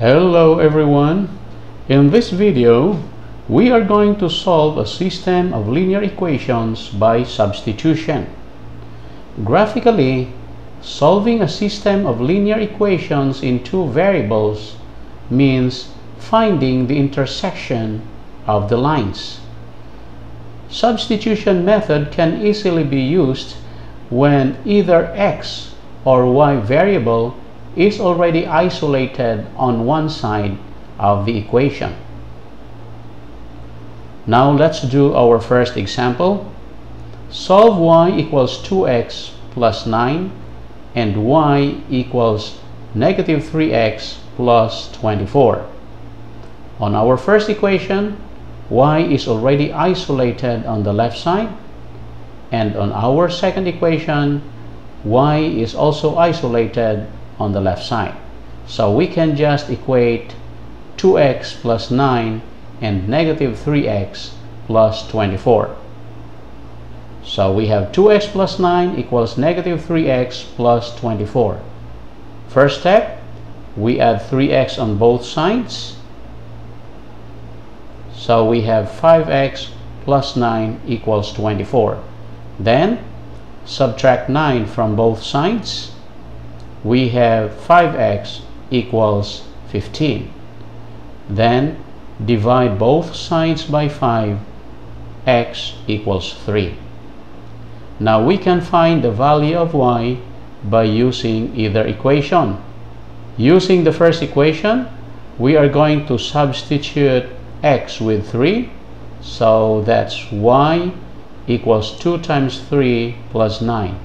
Hello everyone. In this video, we are going to solve a system of linear equations by substitution. Graphically, solving a system of linear equations in two variables means finding the intersection of the lines. Substitution method can easily be used when either x or y variable is already isolated on one side of the equation. Now let's do our first example. Solve y equals 2x plus 9 and y equals negative 3x plus 24. On our first equation, y is already isolated on the left side and on our second equation, y is also isolated on the left side. So we can just equate 2x plus 9 and negative 3x plus 24. So we have 2x plus 9 equals negative 3x plus 24. First step, we add 3x on both sides. So we have 5x plus 9 equals 24. Then subtract 9 from both sides we have 5x equals 15. Then divide both sides by 5, x equals 3. Now we can find the value of y by using either equation. Using the first equation, we are going to substitute x with 3. So that's y equals 2 times 3 plus 9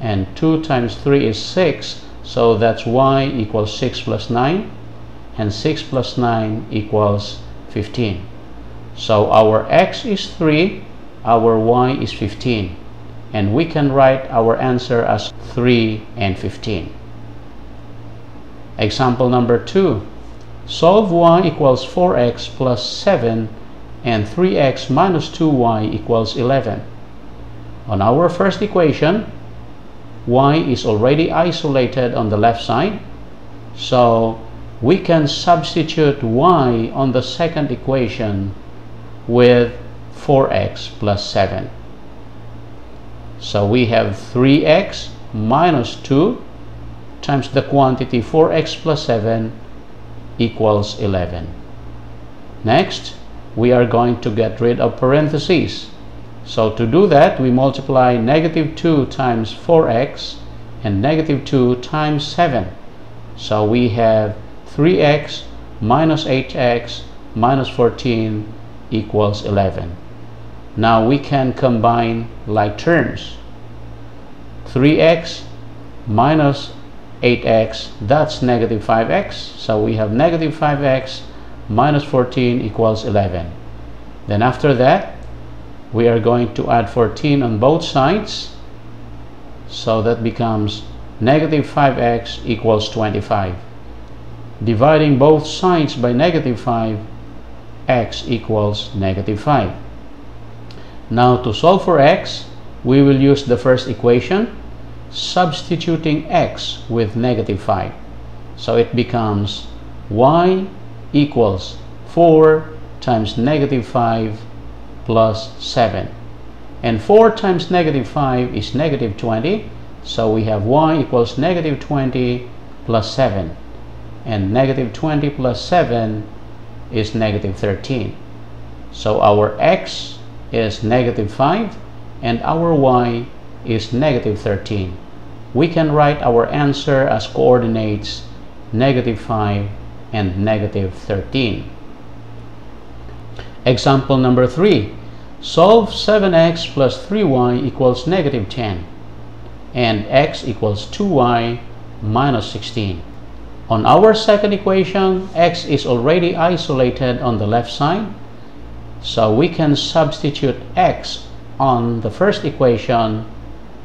and 2 times 3 is 6 so that's y equals 6 plus 9 and 6 plus 9 equals 15 so our x is 3 our y is 15 and we can write our answer as 3 and 15 example number 2 solve y equals 4x plus 7 and 3x minus 2y equals 11 on our first equation y is already isolated on the left side. So we can substitute y on the second equation with 4x plus 7 so we have 3x minus 2 times the quantity 4x plus 7 equals 11 next we are going to get rid of parentheses so to do that, we multiply negative 2 times 4x and negative 2 times 7. So we have 3x minus 8x minus 14 equals 11. Now we can combine like terms. 3x minus 8x, that's negative 5x. So we have negative 5x minus 14 equals 11. Then after that, we are going to add 14 on both sides so that becomes negative 5x equals 25 dividing both sides by negative 5 x equals negative 5 now to solve for x we will use the first equation substituting x with negative 5 so it becomes y equals 4 times negative 5 plus 7. And 4 times negative 5 is negative 20. So we have y equals negative 20 plus 7. And negative 20 plus 7 is negative 13. So our x is negative 5 and our y is negative 13. We can write our answer as coordinates negative 5 and negative 13. Example number 3. Solve 7x plus 3y equals negative 10 and x equals 2y minus 16. On our second equation, x is already isolated on the left side, so we can substitute x on the first equation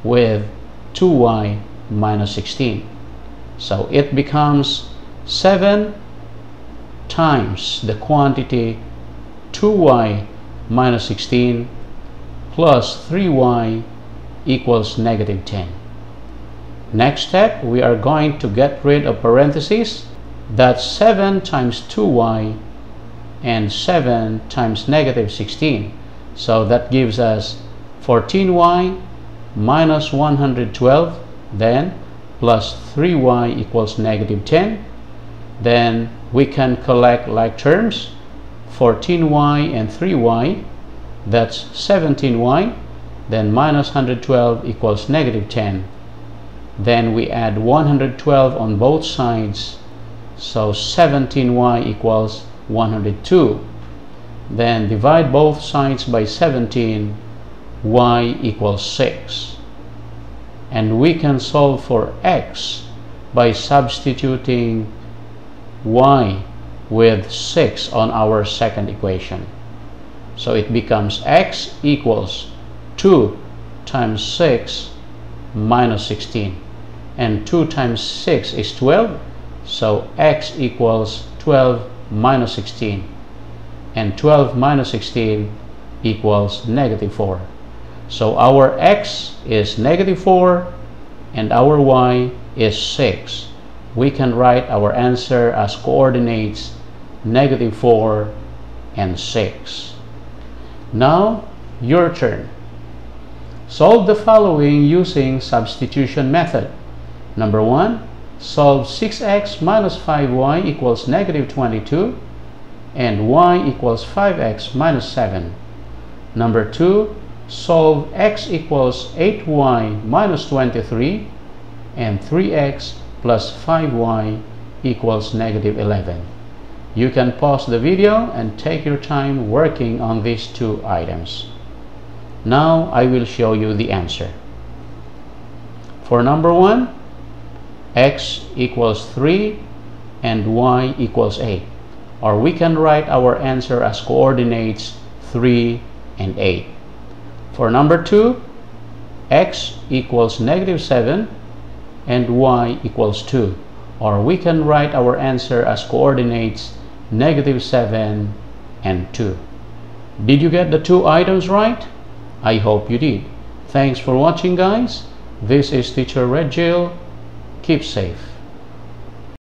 with 2y minus 16. So it becomes 7 times the quantity 2y minus 16 plus 3y equals negative 10. Next step, we are going to get rid of parentheses. That's 7 times 2y and 7 times negative 16 so that gives us 14y minus 112 then plus 3y equals negative 10 then we can collect like terms 14y and 3y that's 17y then minus 112 equals negative 10 then we add 112 on both sides so 17y equals 102 then divide both sides by 17 y equals 6 and we can solve for x by substituting y with 6 on our second equation. So it becomes x equals 2 times 6 minus 16 and 2 times 6 is 12 so x equals 12 minus 16 and 12 minus 16 equals negative 4 so our x is negative 4 and our y is 6 we can write our answer as coordinates negative 4 and 6 now your turn solve the following using substitution method number 1 solve 6x minus 5y equals negative 22 and y equals 5x minus 7. Number 2, solve x equals 8y minus 23 and 3x plus 5y equals negative 11. You can pause the video and take your time working on these two items. Now I will show you the answer. For number 1, x equals 3 and y equals 8 or we can write our answer as coordinates 3 and 8 for number 2 x equals negative 7 and y equals 2 or we can write our answer as coordinates negative 7 and 2 did you get the two items right? I hope you did. Thanks for watching guys. This is teacher Rejil keep safe